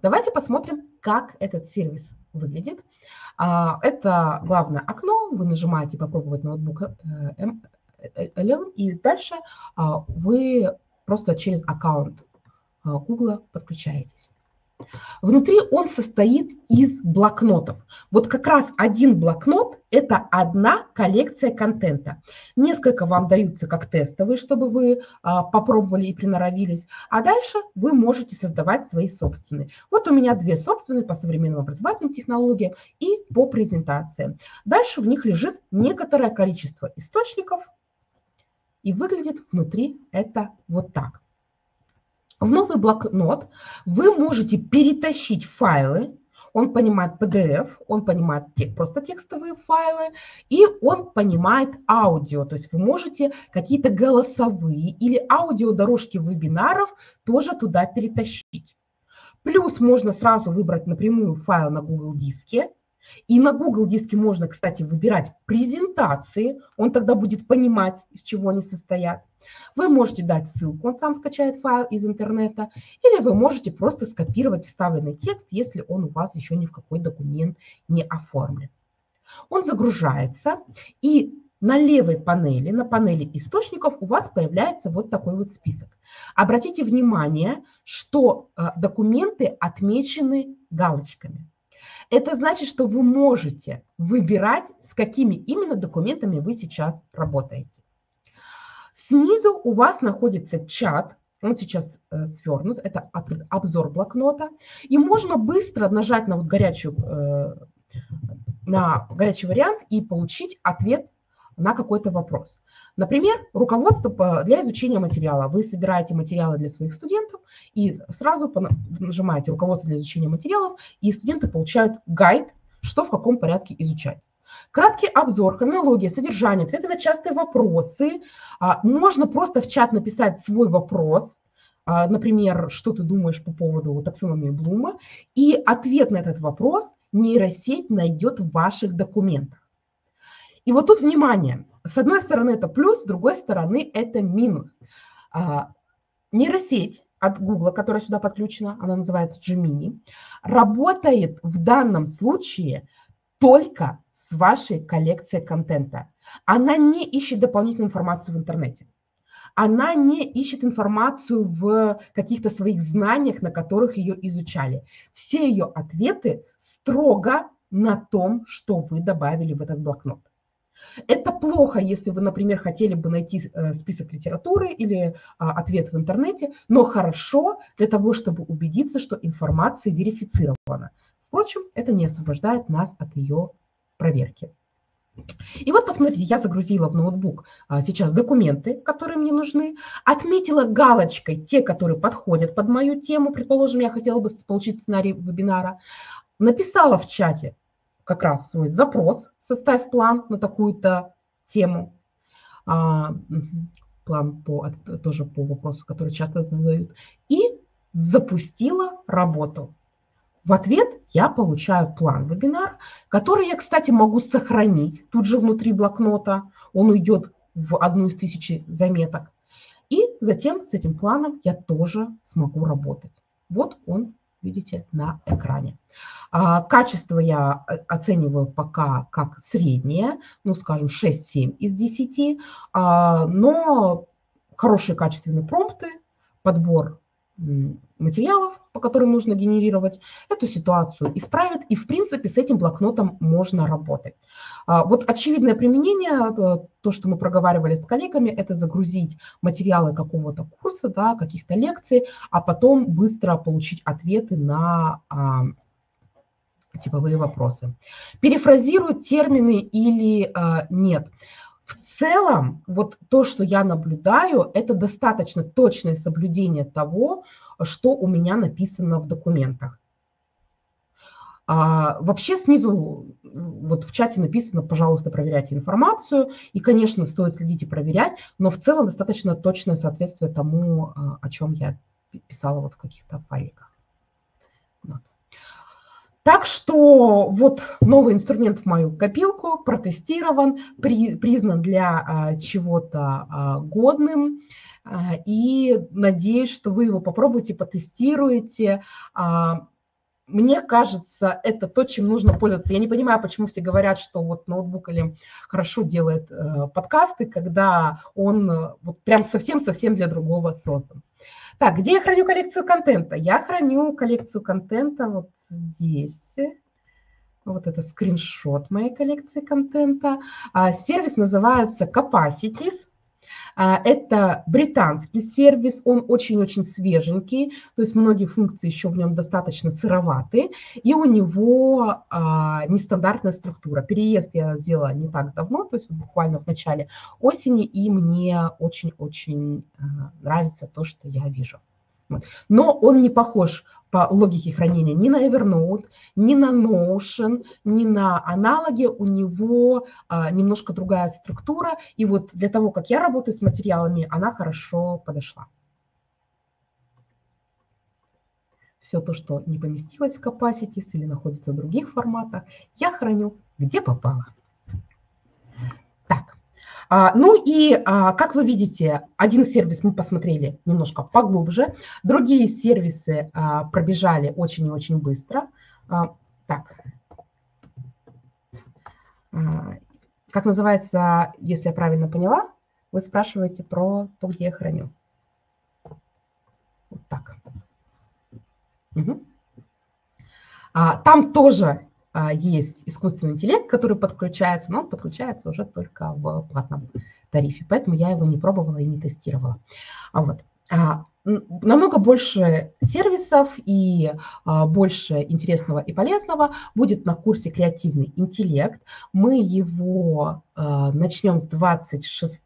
Давайте посмотрим, как этот сервис выглядит. А, это главное окно, вы нажимаете «Попробовать ноутбук LL», э, э, и дальше а, вы просто через аккаунт а, Google подключаетесь. Внутри он состоит из блокнотов. Вот как раз один блокнот – это одна коллекция контента. Несколько вам даются как тестовые, чтобы вы а, попробовали и приноровились. А дальше вы можете создавать свои собственные. Вот у меня две собственные по современным образовательным технологиям и по презентациям. Дальше в них лежит некоторое количество источников. И выглядит внутри это вот так. В новый блокнот вы можете перетащить файлы, он понимает PDF, он понимает просто текстовые файлы, и он понимает аудио. То есть вы можете какие-то голосовые или аудиодорожки вебинаров тоже туда перетащить. Плюс можно сразу выбрать напрямую файл на Google диске. И на Google диске можно, кстати, выбирать презентации. Он тогда будет понимать, из чего они состоят. Вы можете дать ссылку, он сам скачает файл из интернета, или вы можете просто скопировать вставленный текст, если он у вас еще ни в какой документ не оформлен. Он загружается, и на левой панели, на панели источников у вас появляется вот такой вот список. Обратите внимание, что э, документы отмечены галочками. Это значит, что вы можете выбирать, с какими именно документами вы сейчас работаете. Снизу у вас находится чат, он сейчас э, свернут, это обзор блокнота. И можно быстро нажать на вот горячую, э, на горячий вариант и получить ответ на какой-то вопрос. Например, руководство для изучения материала. Вы собираете материалы для своих студентов и сразу нажимаете руководство для изучения материалов, и студенты получают гайд, что в каком порядке изучать. Краткий обзор, хронология, содержание, ответы на частые вопросы. А, можно просто в чат написать свой вопрос, а, например, что ты думаешь по поводу таксономии Блума, и ответ на этот вопрос нейросеть найдет в ваших документах. И вот тут внимание. С одной стороны это плюс, с другой стороны это минус. А, нейросеть от Google, которая сюда подключена, она называется Gemini, работает в данном случае только вашей коллекцией контента. Она не ищет дополнительную информацию в интернете. Она не ищет информацию в каких-то своих знаниях, на которых ее изучали. Все ее ответы строго на том, что вы добавили в этот блокнот. Это плохо, если вы, например, хотели бы найти э, список литературы или а, ответ в интернете, но хорошо для того, чтобы убедиться, что информация верифицирована. Впрочем, это не освобождает нас от ее проверки. И вот посмотрите, я загрузила в ноутбук а, сейчас документы, которые мне нужны, отметила галочкой те, которые подходят под мою тему, предположим, я хотела бы получить сценарий вебинара, написала в чате как раз свой запрос, составь план на такую-то тему. А, план по, тоже по вопросу, который часто задают, и запустила работу. В ответ я получаю план вебинар, который я, кстати, могу сохранить тут же внутри блокнота. Он уйдет в одну из тысячи заметок. И затем с этим планом я тоже смогу работать. Вот он, видите, на экране. А, качество я оцениваю пока как среднее, ну, скажем, 6-7 из 10, а, но хорошие качественные промпты, подбор материалов, по которым нужно генерировать, эту ситуацию исправит, и в принципе с этим блокнотом можно работать. А, вот очевидное применение, э, то, что мы проговаривали с коллегами, это загрузить материалы какого-то курса, да, каких-то лекций, а потом быстро получить ответы на а, типовые вопросы. Перефразируют термины или а, нет. Целом, вот то, что я наблюдаю, это достаточно точное соблюдение того, что у меня написано в документах. А, вообще снизу вот в чате написано, пожалуйста, проверяйте информацию. И, конечно, стоит следить и проверять, но в целом достаточно точное соответствие тому, а, о чем я писала вот в каких-то файликах. Так что вот новый инструмент в мою копилку, протестирован, при, признан для а, чего-то а, годным. А, и надеюсь, что вы его попробуете, потестируете. А, мне кажется, это то, чем нужно пользоваться. Я не понимаю, почему все говорят, что вот ноутбук или хорошо делает э, подкасты, когда он э, вот прям совсем-совсем для другого создан. Так, где я храню коллекцию контента? Я храню коллекцию контента вот здесь. Вот это скриншот моей коллекции контента. А, сервис называется Capacities. А, это британский сервис, он очень-очень свеженький, то есть многие функции еще в нем достаточно сыроваты, и у него а, нестандартная структура. Переезд я сделала не так давно, то есть буквально в начале осени, и мне очень-очень а, нравится то, что я вижу. Но он не похож по логике хранения ни на Evernote, ни на Notion, ни на аналоги. У него а, немножко другая структура. И вот для того, как я работаю с материалами, она хорошо подошла. Все то, что не поместилось в Capacities или находится в других форматах, я храню где попало. А, ну и, а, как вы видите, один сервис мы посмотрели немножко поглубже, другие сервисы а, пробежали очень и очень быстро. Так, как называется, если я правильно поняла, вы спрашиваете про то, где я храню. Вот так. Угу. Там тоже а, есть искусственный интеллект, который подключается, но он подключается уже только в платном тарифе, поэтому я его не пробовала и не тестировала. А вот. А, намного больше сервисов и а, больше интересного и полезного будет на курсе «Креативный интеллект». Мы его а, начнем с 26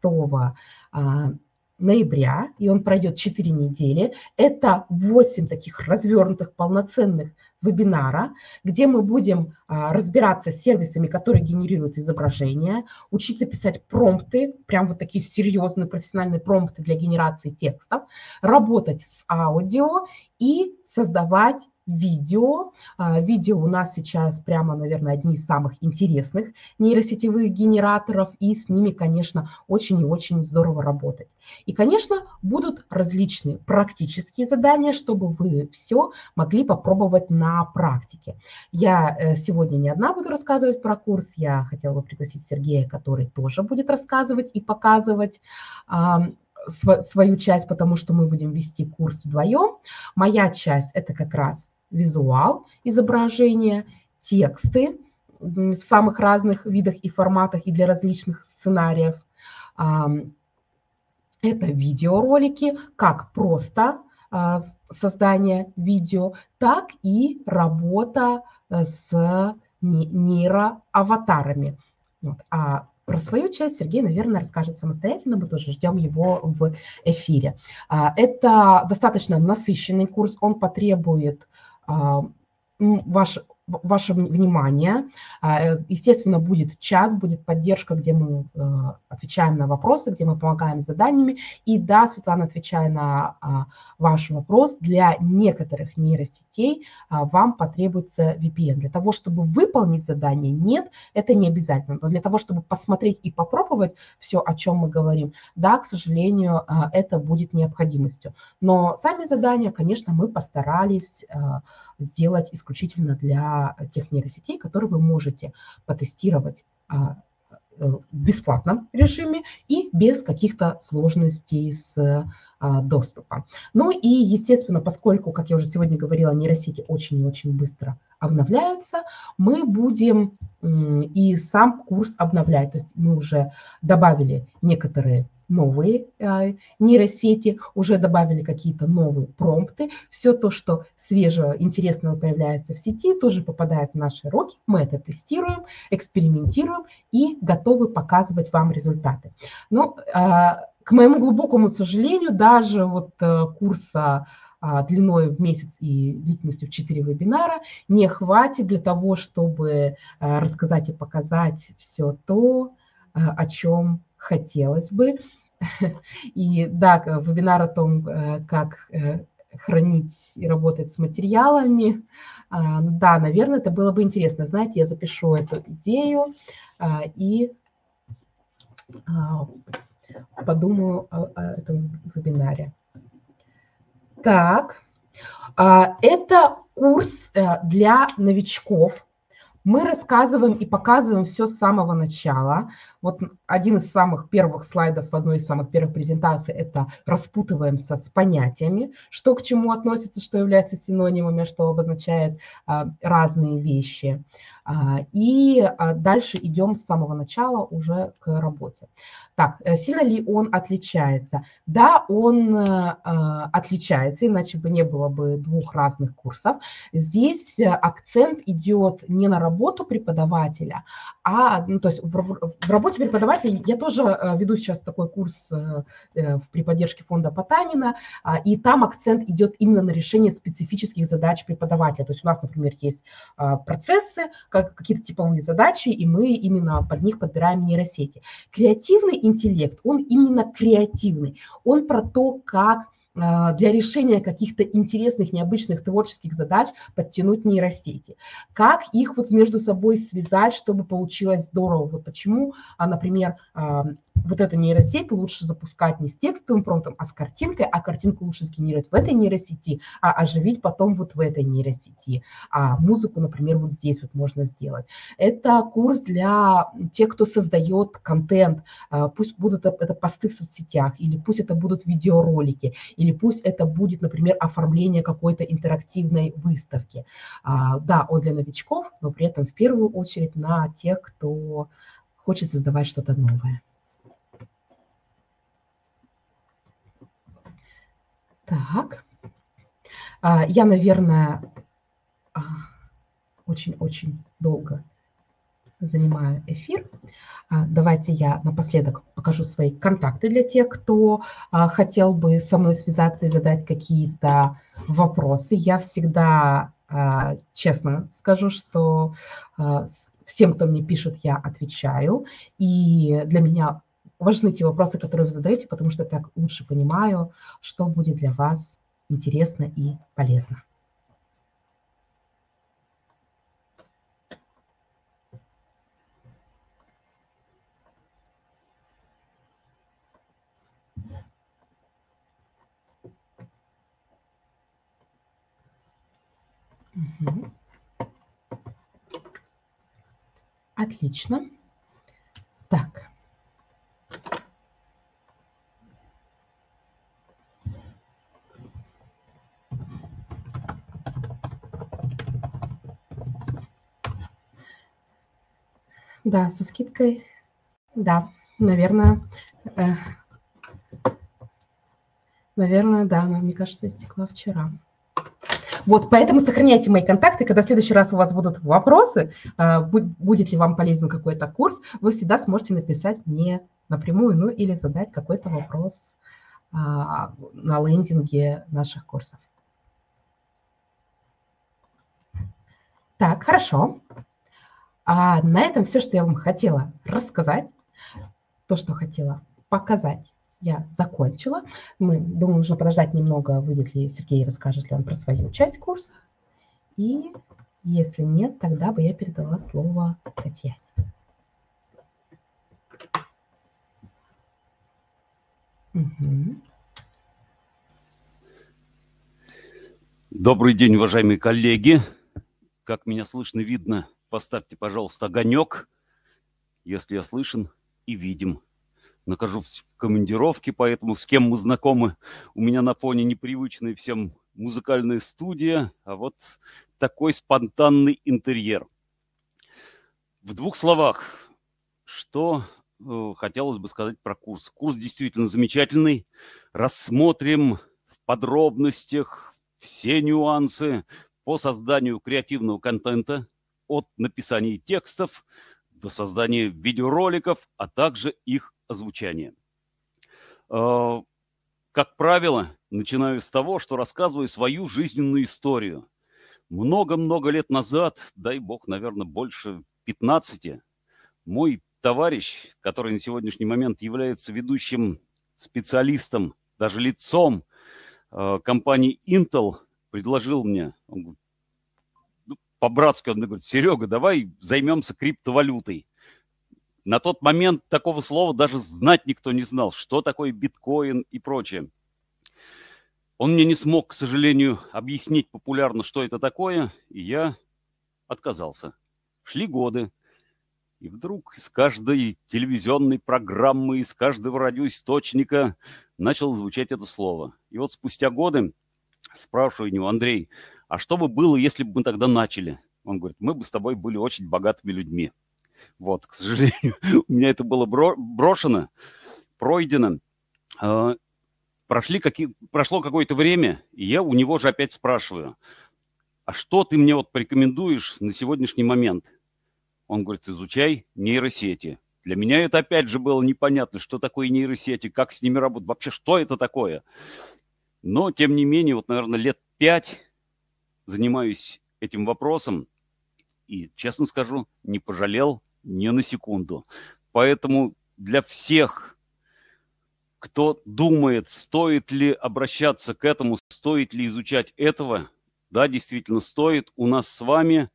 а, ноября, и он пройдет 4 недели. Это 8 таких развернутых, полноценных вебинара, где мы будем а, разбираться с сервисами, которые генерируют изображения, учиться писать промпты, прям вот такие серьезные профессиональные промпты для генерации текстов, работать с аудио и создавать видео. А, видео у нас сейчас прямо, наверное, одни из самых интересных нейросетевых генераторов, и с ними, конечно, очень и очень здорово работать. И, конечно, будут различные практические задания, чтобы вы все могли попробовать на практике. Я э, сегодня не одна буду рассказывать про курс, я хотела бы пригласить Сергея, который тоже будет рассказывать и показывать свою часть, потому что мы будем вести курс вдвоем. Моя часть – это как раз визуал изображения, тексты в самых разных видах и форматах и для различных сценариев. Это видеоролики, как просто а, создание видео, так и работа э, с нейроаватарами. Вот. А про свою часть Сергей, наверное, расскажет самостоятельно, мы тоже ждем его в эфире. А, это достаточно насыщенный курс, он потребует ваш ваше внимание. А, естественно, будет чат, будет поддержка, где мы э, отвечаем на вопросы, где мы помогаем с заданиями. И да, Светлана, отвечая на а, ваш вопрос, для некоторых нейросетей а, вам потребуется VPN. Для того, чтобы выполнить задание, нет, это не обязательно. Но для того, чтобы посмотреть и попробовать все, о чем мы говорим, да, к сожалению, это будет необходимостью. Но сами задания, конечно, мы постарались сделать исключительно для тех нейросетей, которые вы можете потестировать а, э, в бесплатном режиме и без каких-то сложностей с а, доступом. Ну и, естественно, поскольку, как я уже сегодня говорила, нейросети очень и очень быстро обновляются, мы будем и сам курс обновлять. То есть мы уже добавили некоторые новые э, нейросети, уже добавили какие-то новые промпты. Все то, что свежего, интересного появляется в сети, тоже попадает в наши руки. Мы это тестируем, экспериментируем и готовы показывать вам результаты. Но э, к моему глубокому сожалению, даже вот э, курса а, длиной в месяц и длительностью в 4 вебинара не хватит для того, чтобы рассказать и показать все то, о чем хотелось бы. И да, вебинар о том, э, как э, хранить и работать с материалами. А, да, наверное, это было бы интересно. Знаете, я запишу эту идею а, и а, подумаю о, этом вебинаре. Так, это курс э, для новичков, мы рассказываем и показываем все с самого начала. Вот один из самых первых слайдов одной из самых первых презентаций – это распутываемся с понятиями, что к чему относится, что является синонимами, что обозначает а, разные вещи. А, и а, дальше идем с самого начала уже к работе. Так, э, сильно ли он отличается? Да, он э, отличается, иначе бы не было бы двух разных курсов. Здесь э, акцент идет не на работу преподавателя, а, ну, то есть в, в работе преподавателя я тоже веду сейчас такой курс при поддержке фонда Потанина, а, и там акцент идет именно на решение специфических задач преподавателя. То есть у нас, например, есть процессы, как какие-то типовые задачи, и мы именно под них подбираем нейросети. Креативный интеллект, он именно креативный. Он про то, как а, для решения каких-то интересных, необычных творческих задач подтянуть нейросети. Как их вот между собой связать, чтобы получилось здорово. Вот почему, а, например, а, вот эту нейросеть лучше запускать не с текстовым промптом, а с картинкой, а картинку лучше сгенерировать в этой нейросети, а оживить потом вот в этой нейросети. А музыку, например, вот здесь вот можно сделать. Это курс для тех, кто создает контент. Пусть будут это посты в соцсетях, или пусть это будут видеоролики, или или пусть это будет, например, оформление какой-то интерактивной выставки. А, да, он для новичков, но при этом в первую очередь на тех, кто хочет создавать что-то новое. Так, а, я, наверное, а, очень-очень долго занимаю эфир. А, давайте я напоследок покажу свои контакты для тех, кто хотел бы со мной связаться и задать какие-то вопросы. Я всегда честно скажу, что всем, кто мне пишет, я отвечаю. И для меня важны те вопросы, которые вы задаете, потому что так лучше понимаю, что будет для вас интересно и полезно. Отлично. Так. Да, со скидкой. Да, наверное. Э, наверное, да, она, мне кажется, истекла вчера. Вот, поэтому сохраняйте мои контакты, когда в следующий раз у вас будут вопросы, а, будет ли вам полезен какой-то курс, вы всегда сможете написать мне напрямую, ну или задать какой-то вопрос а, на лендинге наших курсов. Так, хорошо. А на этом все, что я вам хотела рассказать, то, что хотела показать, я закончила. Мы, думаю, нужно подождать немного, выйдет ли Сергей, расскажет ли он про свою часть курса. И если нет, тогда бы я передала слово Татьяне. Добрый день, уважаемые коллеги. Как меня слышно, видно, поставьте, пожалуйста, огонек, если я слышен и видим. Нахожусь в командировке, поэтому с кем мы знакомы, у меня на фоне непривычная всем музыкальная студия, а вот такой спонтанный интерьер. В двух словах, что э, хотелось бы сказать про курс. Курс действительно замечательный. Рассмотрим в подробностях все нюансы по созданию креативного контента от написания текстов до создания видеороликов, а также их озвучания. Э, как правило, начинаю с того, что рассказываю свою жизненную историю. Много-много лет назад, дай бог, наверное, больше 15, мой товарищ, который на сегодняшний момент является ведущим специалистом, даже лицом э, компании Intel, предложил мне, он говорит, по-братски он мне говорит, Серега, давай займемся криптовалютой. На тот момент такого слова даже знать никто не знал, что такое биткоин и прочее. Он мне не смог, к сожалению, объяснить популярно, что это такое, и я отказался. Шли годы, и вдруг из каждой телевизионной программы, из каждого радиоисточника начало звучать это слово. И вот спустя годы спрашиваю него, Андрей, а что бы было, если бы мы тогда начали? Он говорит, мы бы с тобой были очень богатыми людьми. Вот, к сожалению, [laughs] у меня это было брошено, пройдено. А, прошли какие, прошло какое-то время, и я у него же опять спрашиваю, а что ты мне вот порекомендуешь на сегодняшний момент? Он говорит, изучай нейросети. Для меня это опять же было непонятно, что такое нейросети, как с ними работать, вообще что это такое. Но, тем не менее, вот, наверное, лет пять занимаюсь этим вопросом, и, честно скажу, не пожалел ни на секунду. Поэтому для всех, кто думает, стоит ли обращаться к этому, стоит ли изучать этого, да, действительно стоит. У нас с вами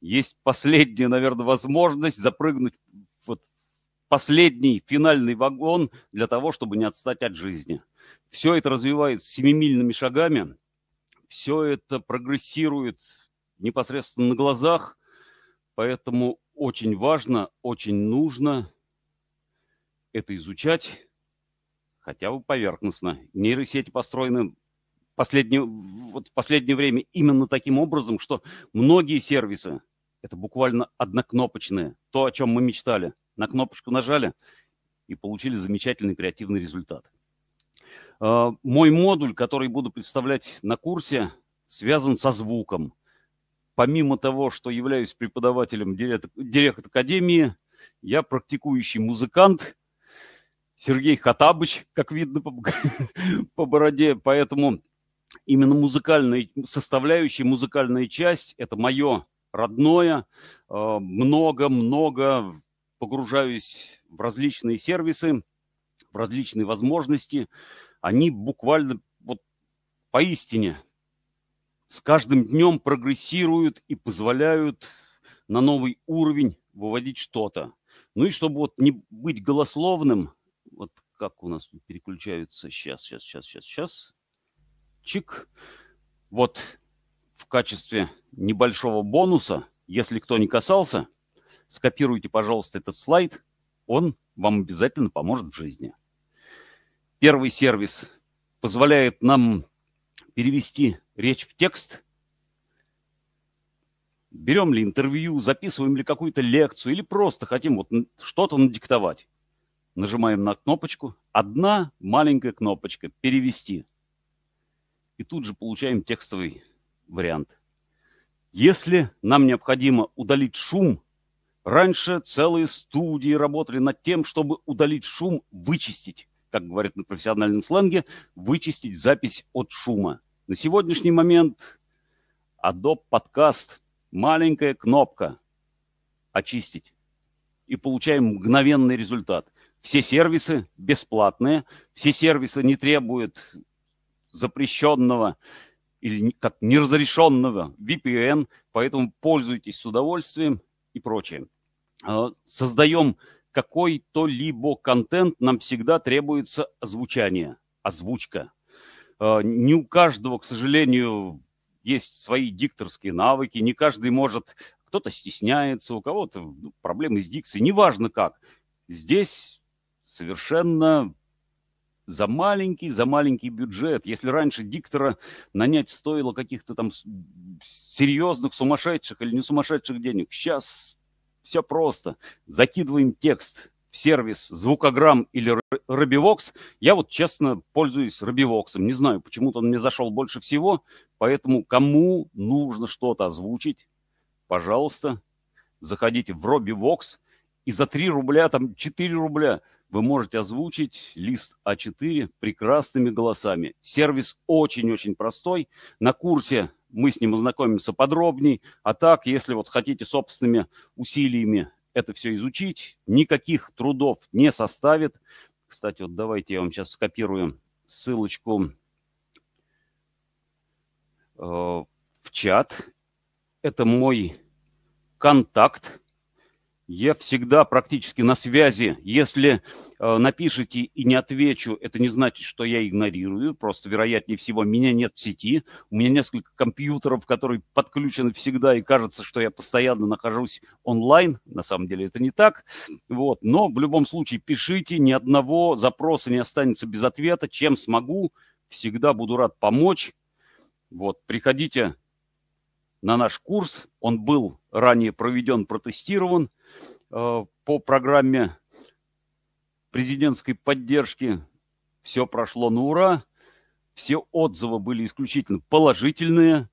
есть последняя, наверное, возможность запрыгнуть в последний финальный вагон для того, чтобы не отстать от жизни. Все это развивается семимильными шагами, все это прогрессирует непосредственно на глазах, поэтому очень важно, очень нужно это изучать, хотя бы поверхностно. Нейросети построены последнее, вот в последнее время именно таким образом, что многие сервисы это буквально однокнопочные, то, о чем мы мечтали. На кнопочку нажали и получили замечательный креативный результат. А, мой модуль, который буду представлять на курсе, связан со звуком помимо того, что являюсь преподавателем директор Академии, я практикующий музыкант, Сергей Хатабыч, как видно по, [laughs] по бороде, поэтому именно музыкальная составляющая, музыкальная часть – это мое родное. Много-много погружаюсь в различные сервисы, в различные возможности. Они буквально вот поистине с каждым днем прогрессируют и позволяют на новый уровень выводить что-то. Ну и чтобы вот не быть голословным, вот как у нас переключаются сейчас, сейчас, сейчас, сейчас, сейчас, чик. Вот в качестве небольшого бонуса, если кто не касался, скопируйте, пожалуйста, этот слайд, он вам обязательно поможет в жизни. Первый сервис позволяет нам перевести речь в текст, берем ли интервью, записываем ли какую-то лекцию или просто хотим вот что-то надиктовать. Нажимаем на кнопочку. Одна маленькая кнопочка «Перевести». И тут же получаем текстовый вариант. Если нам необходимо удалить шум, раньше целые студии работали над тем, чтобы удалить шум, вычистить, как говорят на профессиональном сленге, вычистить запись от шума. На сегодняшний момент Adobe Podcast маленькая кнопка «Очистить» и получаем мгновенный результат. Все сервисы бесплатные, все сервисы не требуют запрещенного или как неразрешенного VPN, поэтому пользуйтесь с удовольствием и прочее. А, создаем какой-то либо контент, нам всегда требуется озвучание, озвучка. А, не у каждого, к сожалению, есть свои дикторские навыки, не каждый может, кто-то стесняется, у кого-то ну, проблемы с дикцией, неважно как. Здесь совершенно за маленький, за маленький бюджет. Если раньше диктора нанять стоило каких-то там серьезных, сумасшедших или не сумасшедших денег, сейчас все просто. Закидываем текст в сервис звукограмм или Робивокс. Я вот честно пользуюсь Робивоксом. Не знаю, почему-то он мне зашел больше всего. Поэтому кому нужно что-то озвучить, пожалуйста, заходите в Робивокс и за 3 рубля, там 4 рубля вы можете озвучить лист А4 прекрасными голосами. Сервис очень-очень простой. На курсе мы с ним ознакомимся подробней. А так, если вот хотите собственными усилиями это все изучить, никаких трудов не составит. Кстати, вот давайте я вам сейчас скопирую ссылочку э, в чат. Это мой контакт я всегда практически на связи. Если э, напишите и не отвечу, это не значит, что я игнорирую. Просто, вероятнее всего, меня нет в сети. У меня несколько компьютеров, которые подключены всегда, и кажется, что я постоянно нахожусь онлайн. На самом деле это не так. Вот. Но в любом случае пишите, ни одного запроса не останется без ответа. Чем смогу, всегда буду рад помочь. Вот. Приходите на наш курс. Он был ранее проведен, протестирован. Э, по программе президентской поддержки все прошло на ура. Все отзывы были исключительно положительные.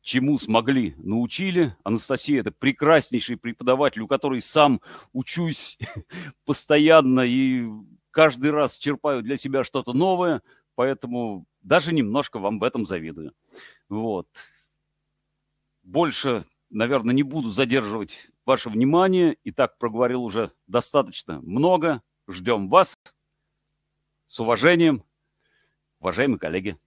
Чему смогли, научили. Анастасия – это прекраснейший преподаватель, у которой сам учусь [laughs] постоянно и каждый раз черпаю для себя что-то новое. Поэтому даже немножко вам в этом завидую. Вот. Больше наверное, не буду задерживать ваше внимание. И так проговорил уже достаточно много. Ждем вас. С уважением, уважаемые коллеги.